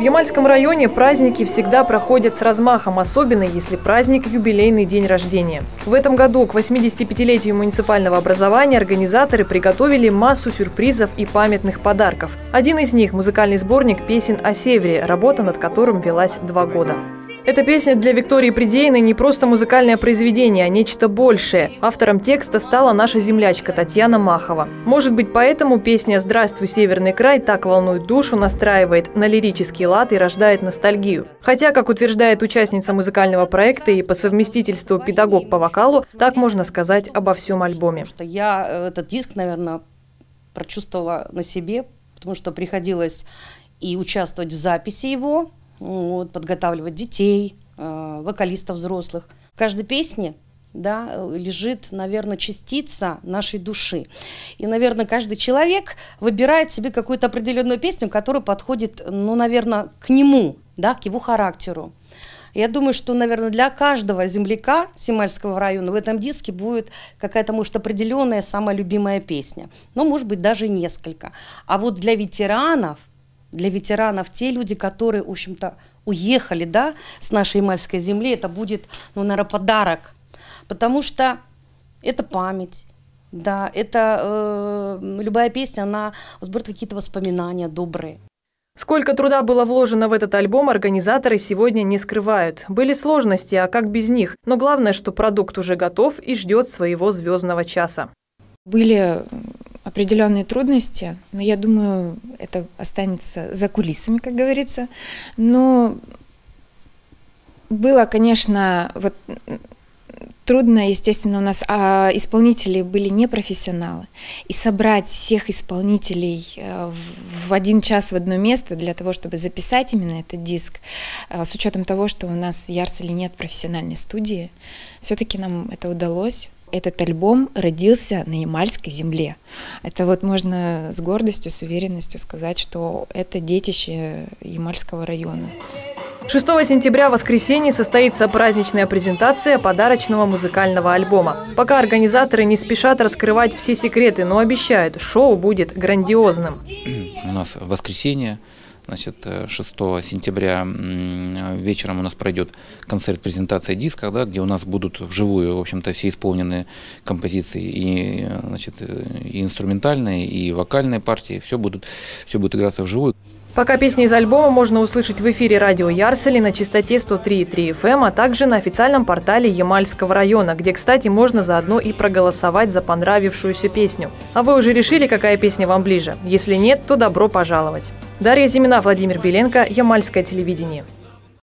В Ямальском районе праздники всегда проходят с размахом, особенно если праздник – юбилейный день рождения. В этом году к 85-летию муниципального образования организаторы приготовили массу сюрпризов и памятных подарков. Один из них – музыкальный сборник песен о Севере, работа над которым велась два года. Эта песня для Виктории Придеиной не просто музыкальное произведение, а нечто большее. Автором текста стала наша землячка Татьяна Махова. Может быть, поэтому песня «Здравствуй, Северный край» так волнует душу, настраивает на лирический лад и рождает ностальгию. Хотя, как утверждает участница музыкального проекта и по совместительству педагог по вокалу, так можно сказать обо всем альбоме. Что я э, этот диск, наверное, прочувствовала на себе, потому что приходилось и участвовать в записи его, вот, подготавливать детей, э, вокалистов взрослых. В каждой песне да, лежит, наверное, частица нашей души. И, наверное, каждый человек выбирает себе какую-то определенную песню, которая подходит, ну, наверное, к нему, да, к его характеру. Я думаю, что, наверное, для каждого земляка Симальского района в этом диске будет какая-то, может, определенная самая любимая песня. Ну, может быть, даже несколько. А вот для ветеранов для ветеранов, те люди, которые, в общем-то, уехали, да, с нашей Ямальской земли, это будет, ну, наверное, подарок, потому что это память, да, это э, любая песня, она сборит какие-то воспоминания добрые. Сколько труда было вложено в этот альбом, организаторы сегодня не скрывают. Были сложности, а как без них? Но главное, что продукт уже готов и ждет своего звездного часа. Были определенные трудности, но я думаю, это останется за кулисами, как говорится. Но было, конечно, вот трудно, естественно, у нас а исполнители были не профессионалы. И собрать всех исполнителей э, в один час в одно место для того, чтобы записать именно этот диск, э, с учетом того, что у нас в Ярселе нет профессиональной студии, все-таки нам это удалось этот альбом родился на Ямальской земле. Это вот можно с гордостью, с уверенностью сказать, что это детище Ямальского района. 6 сентября, воскресенье, состоится праздничная презентация подарочного музыкального альбома. Пока организаторы не спешат раскрывать все секреты, но обещают, шоу будет грандиозным. У нас воскресенье, Значит, 6 э, сентября вечером у нас пройдет концерт презентация диска, да, где у нас будут вживую, в общем-то, все исполненные композиции и, значит, э, и инструментальные, и вокальные партии. Все, будут, все будет играться вживую. Пока песни из альбома можно услышать в эфире радио Ярсели на частоте 103,3 FM, эм, а также на официальном портале Ямальского района, где, кстати, можно заодно и проголосовать за понравившуюся песню. А вы уже решили, какая песня вам ближе? Если нет, то добро пожаловать. Дарья Зимина, Владимир Беленко, Ямальское телевидение.